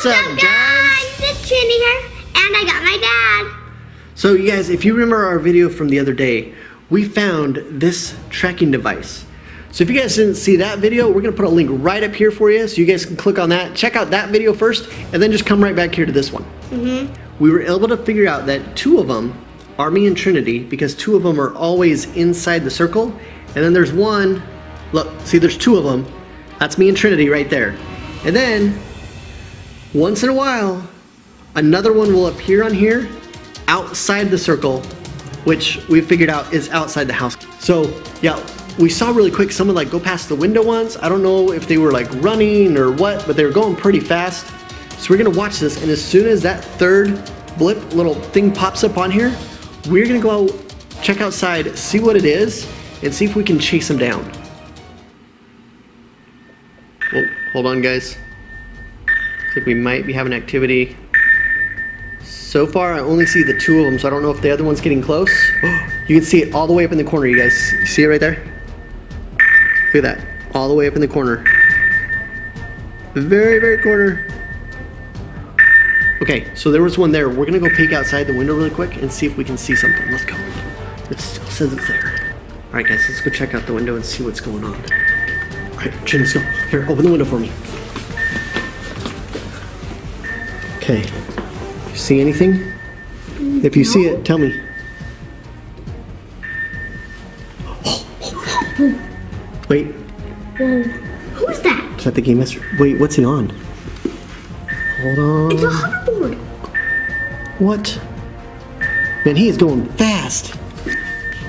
What's, up, guys? It's Trini here, and I got my dad. So you guys, if you remember our video from the other day, we found this tracking device. So if you guys didn't see that video, we're gonna put a link right up here for you so you guys can click on that, check out that video first, and then just come right back here to this one. Mhm. We were able to figure out that two of them are me and Trinity because two of them are always inside the circle, and then there's one, look, see there's two of them, that's me and Trinity right there. And then, once in a while, another one will appear on here outside the circle, which we figured out is outside the house. So yeah, we saw really quick someone like go past the window once. I don't know if they were like running or what, but they were going pretty fast. So we're gonna watch this, and as soon as that third blip little thing pops up on here, we're gonna go check outside, see what it is, and see if we can chase them down. Oh, hold on guys. We might be having activity. So far, I only see the two of them, so I don't know if the other one's getting close. You can see it all the way up in the corner, you guys. See it right there? Look at that. All the way up in the corner. The very, very corner. Okay, so there was one there. We're gonna go peek outside the window really quick and see if we can see something. Let's go. It still says it's there. Alright guys, let's go check out the window and see what's going on. Alright, Trin, let's go. Here, open the window for me. Okay. See anything? If you see it, tell me. Wait, Who's that? is that the game master? Wait, what's he on? Hold on. It's a hoverboard. What? Man, he is going fast.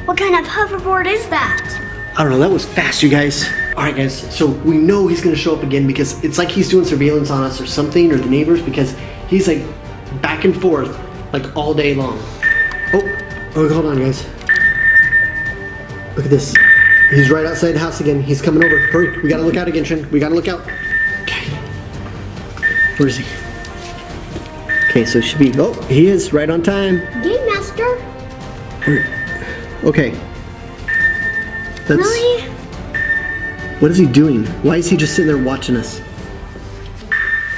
What kind of hoverboard is that? I don't know, that was fast, you guys. Alright, guys, so we know he's gonna show up again because it's like he's doing surveillance on us or something, or the neighbors, because he's like back and forth, like all day long. Oh, oh, hold on, guys. Look at this. He's right outside the house again. He's coming over. Hurry, we gotta look out again, Trin. We gotta look out. Okay. Where is he? Okay, so it should be. Oh, he is right on time. Game Master? Okay. That's. Really? What is he doing? Why is he just sitting there watching us?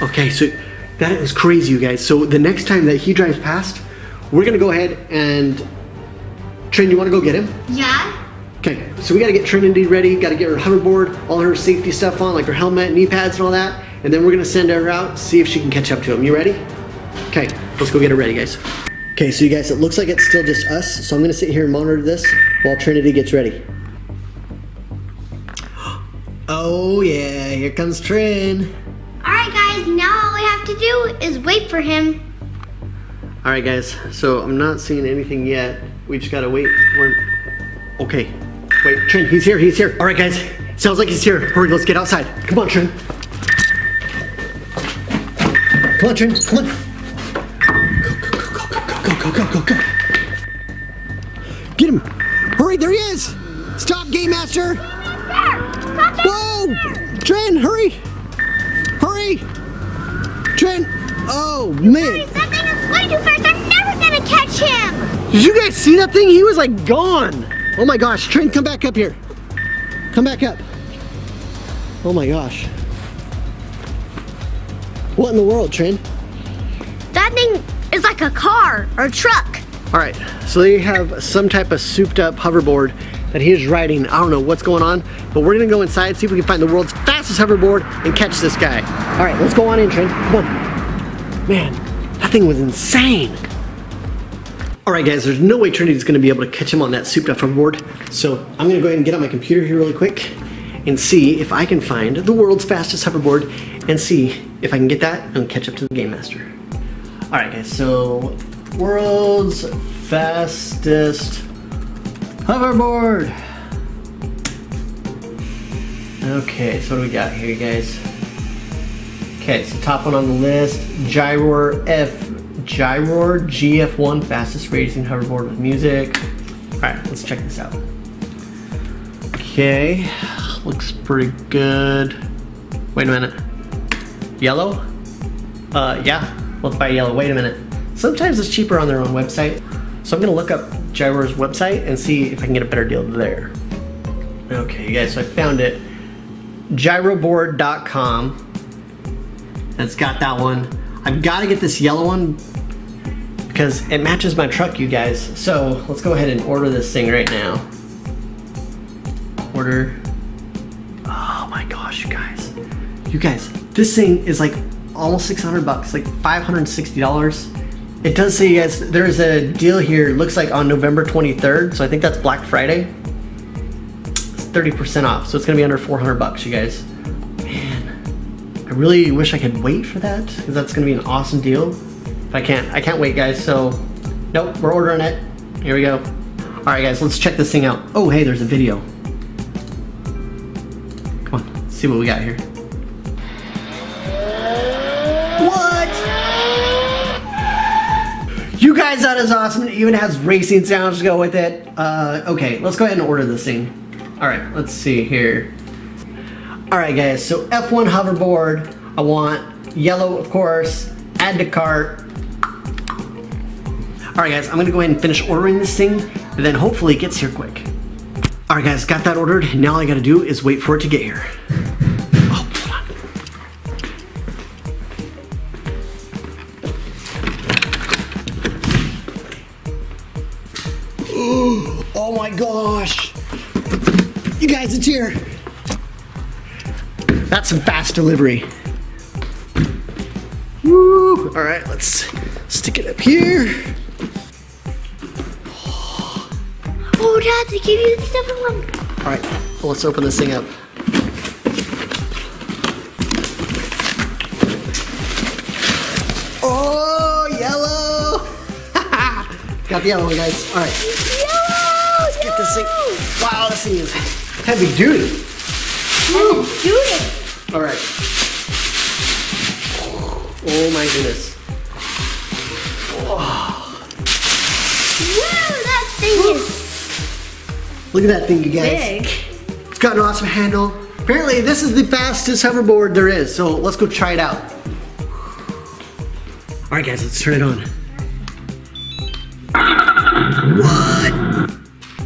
Okay, so that is crazy, you guys. So the next time that he drives past, we're gonna go ahead and. Trin, you wanna go get him? Yeah. Okay, so we gotta get Trinity ready, gotta get her hoverboard, all her safety stuff on, like her helmet, knee pads, and all that. And then we're gonna send her out, see if she can catch up to him. You ready? Okay, let's go get her ready, guys. Okay, so you guys, it looks like it's still just us, so I'm gonna sit here and monitor this while Trinity gets ready. Oh yeah, here comes Trin. Alright, guys, now all we have to do is wait for him. Alright guys, so I'm not seeing anything yet. We just gotta wait. We're... Okay. Wait, Trin, he's here, he's here. Alright guys, sounds like he's here. Hurry, let's get outside. Come on, Trin. Come on, Trin, come on. Go, go, go, go, go, go, go, go. go, Get him. Hurry, there he is. Stop, Game Master. Whoa! Trin, hurry. Hurry. Oh, man. That thing is way too fast. I'm never gonna catch him! Did you guys see that thing? He was like gone. Oh my gosh, Trin, come back up here. Come back up. Oh my gosh. What in the world, Trin? That thing is like a car or a truck. All right, so they have some type of souped up hoverboard that he is riding. I don't know what's going on, but we're gonna go inside, see if we can find the world's fastest hoverboard and catch this guy. All right, let's go on in, Trin. Come on. Man, that thing was insane. All right, guys, there's no way Trinity's gonna be able to catch him on that souped up hoverboard. So I'm gonna go ahead and get on my computer here really quick and see if I can find the world's fastest hoverboard and see if I can get that and catch up to the Game Master. All right, guys, so world's fastest hoverboard. Okay, so what do we got here, guys? Okay, so top one on the list, Gyroor F, Gyroor GF1 fastest racing hoverboard with music. All right, let's check this out. Okay, looks pretty good. Wait a minute. Yellow? Uh, yeah, let's buy yellow. Wait a minute. Sometimes it's cheaper on their own website. So I'm gonna look up Gyroor's website and see if I can get a better deal there. Okay, guys, so I found it. Gyroboard.com. that's got that one. I've got to get this yellow one because it matches my truck, you guys. So let's go ahead and order this thing right now. Order. Oh my gosh, you guys. You guys, this thing is like almost 600 bucks, like $560. It does say, you guys, there's a deal here, looks like on November 23rd, so I think that's Black Friday. It's 30% off, so it's gonna be under 400 bucks, you guys. I really wish I could wait for that, because that's gonna be an awesome deal. But I can't, I can't wait, guys, so nope, we're ordering it. Here we go. All right, guys, let's check this thing out. Oh, hey, there's a video. Come on, see what we got here. What? You guys, that is awesome. It even has racing sounds to go with it. Uh, okay, let's go ahead and order this thing. All right, let's see here. All right, guys, so F1 hoverboard. I want yellow, of course. Add to cart. All right, guys, I'm gonna go ahead and finish ordering this thing, and then hopefully it gets here quick. All right, guys, got that ordered. Now all I gotta do is wait for it to get here. Oh. Oh my gosh. You guys, it's here. That's some fast delivery. Woo. All right, let's stick it up here. Oh, Dad, they give you the different one. All right, well, let's open this thing up. Oh, yellow! Got the yellow one, guys. All right, Yellow! let's get this thing. Wow, this thing is heavy duty. Woo! Dude. All right. Oh my goodness. Woo, that thing is Look at that thing, you guys. big. It's got an awesome handle. Apparently, this is the fastest hoverboard there is, so let's go try it out. All right, guys, let's turn it on. What?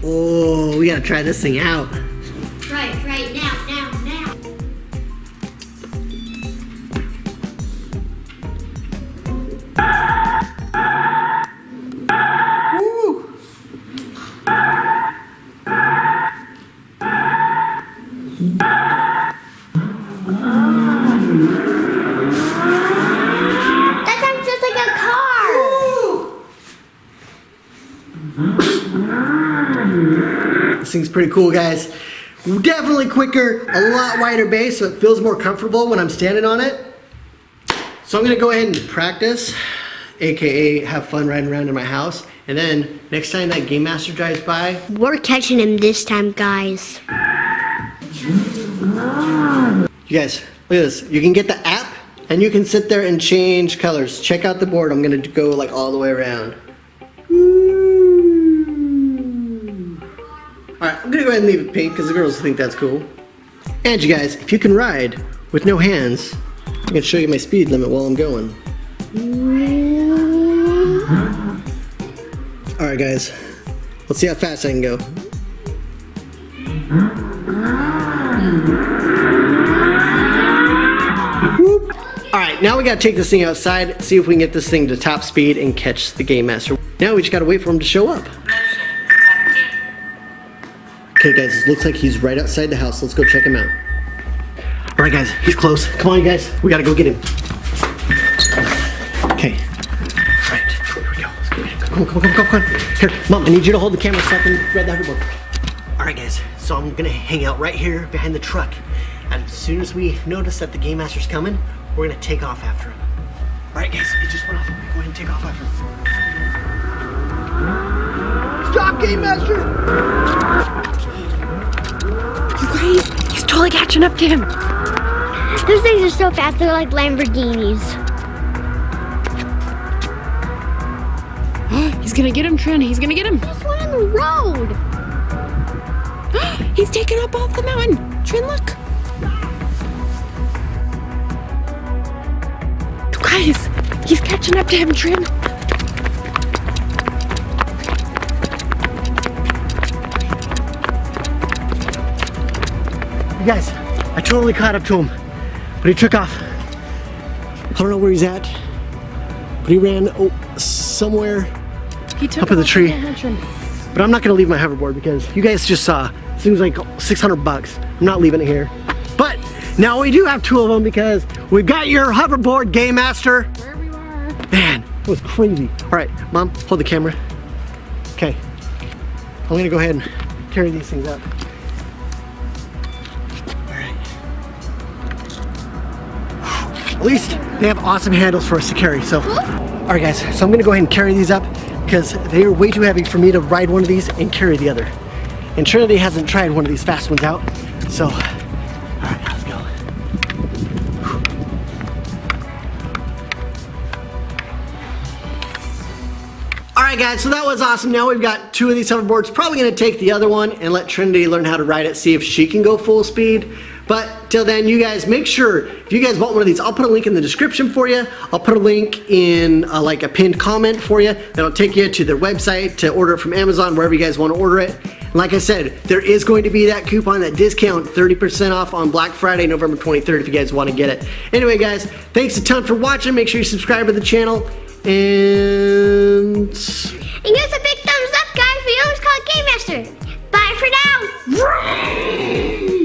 Oh, we gotta try this thing out. This thing's pretty cool, guys. Definitely quicker, a lot wider base, so it feels more comfortable when I'm standing on it. So I'm gonna go ahead and practice, AKA have fun riding around in my house. And then next time that Game Master drives by, We're catching him this time, guys. you guys, look at this. You can get the app and you can sit there and change colors. Check out the board. I'm gonna go like all the way around. All right, I'm gonna go ahead and leave it pink because the girls think that's cool. And you guys, if you can ride with no hands, I can show you my speed limit while I'm going. All right, guys, let's see how fast I can go. All right, now we gotta take this thing outside, see if we can get this thing to top speed and catch the Game Master. Now we just gotta wait for him to show up. Okay guys, it looks like he's right outside the house. Let's go check him out. All right guys, he's close. Come on guys, we gotta go get him. Okay. All right, here we go. Let's go get him. Come on, come on, come on, come on. Here, mom, I need you to hold the camera so I can grab the hoverboard. All right guys, so I'm gonna hang out right here behind the truck. And as soon as we notice that the Game Master's coming, we're gonna take off after him. All right guys, he just went off. Go ahead and take off after him. Stop, Game Master! Catching up to him. Those things are so fast, they're like Lamborghinis. He's gonna get him, Trin. He's gonna get him. There's one on the road. He's taking up off the mountain. Trin, look. Guys, he's catching up to him, Trin. You guys, I totally caught up to him, but he took off. I don't know where he's at, but he ran oh, somewhere He took Up in the tree. But I'm not gonna leave my hoverboard because you guys just saw, it seems like 600 bucks. I'm not leaving it here. But now we do have two of them because we've got your hoverboard Game Master. Wherever you are. Man, that was crazy. All right, mom, hold the camera. Okay, I'm gonna go ahead and carry these things up. At least they have awesome handles for us to carry, so. All right guys, so I'm gonna go ahead and carry these up because they are way too heavy for me to ride one of these and carry the other. And Trinity hasn't tried one of these fast ones out, so, all right, let's go. All right, guys, so that was awesome. Now we've got two of these hoverboards. Probably gonna take the other one and let Trinity learn how to ride it, see if she can go full speed. But till then, you guys make sure, if you guys want one of these, I'll put a link in the description for you. I'll put a link in uh, like a pinned comment for you. That'll take you to their website to order it from Amazon, wherever you guys wanna order it. And like I said, there is going to be that coupon, that discount, 30% off on Black Friday, November 23rd, if you guys wanna get it. Anyway, guys, thanks a ton for watching. Make sure you subscribe to the channel. And And give us a big thumbs up, guys. We always call it Game Master. Bye for now.